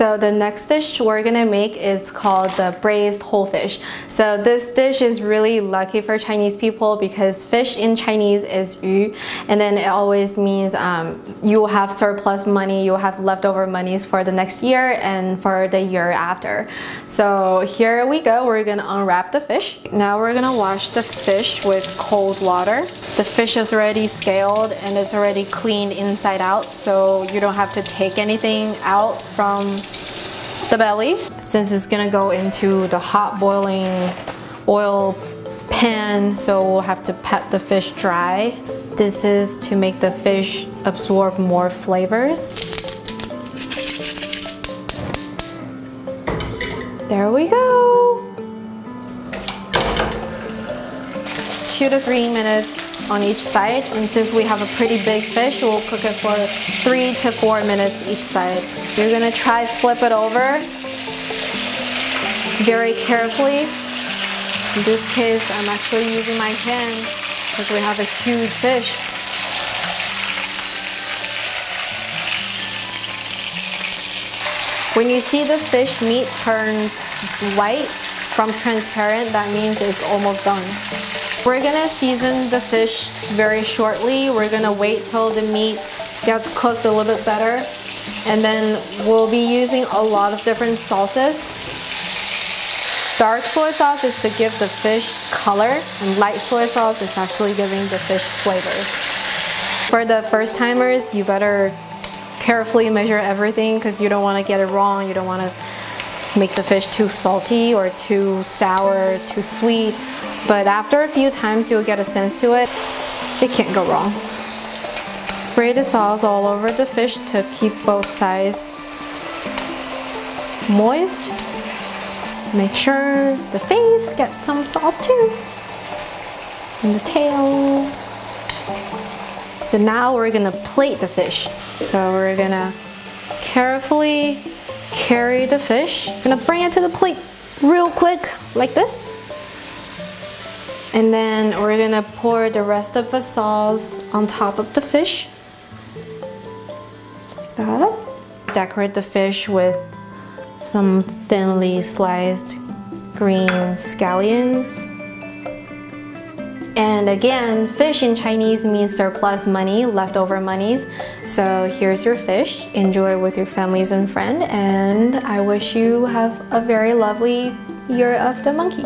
So the next dish we're gonna make is called the braised whole fish. So this dish is really lucky for Chinese people because fish in Chinese is yu, and then it always means um, you will have surplus money, you will have leftover monies for the next year and for the year after. So here we go, we're gonna unwrap the fish. Now we're gonna wash the fish with cold water. The fish is already scaled and it's already cleaned inside out, so you don't have to take anything out from the belly. Since it's gonna go into the hot boiling oil pan, so we'll have to pat the fish dry. This is to make the fish absorb more flavors. There we go. Two to three minutes on each side. And since we have a pretty big fish, we'll cook it for three to four minutes each side. You're gonna try flip it over very carefully. In this case, I'm actually using my hand because we have a huge fish. When you see the fish meat turns white from transparent, that means it's almost done. We're gonna season the fish very shortly. We're gonna wait till the meat gets cooked a little bit better. And then we'll be using a lot of different sauces. Dark soy sauce is to give the fish color, and light soy sauce is actually giving the fish flavor. For the first timers, you better carefully measure everything because you don't want to get it wrong. You don't want to make the fish too salty or too sour, too sweet. But after a few times, you'll get a sense to it. It can't go wrong. Spray the sauce all over the fish to keep both sides moist. Make sure the face gets some sauce too. And the tail. So now we're gonna plate the fish. So we're gonna carefully carry the fish. Gonna bring it to the plate real quick, like this. And then we're gonna pour the rest of the sauce on top of the fish. Like that. Decorate the fish with some thinly sliced green scallions. And again, fish in Chinese means surplus money, leftover monies. So here's your fish. Enjoy with your families and friends. And I wish you have a very lovely year of the monkey.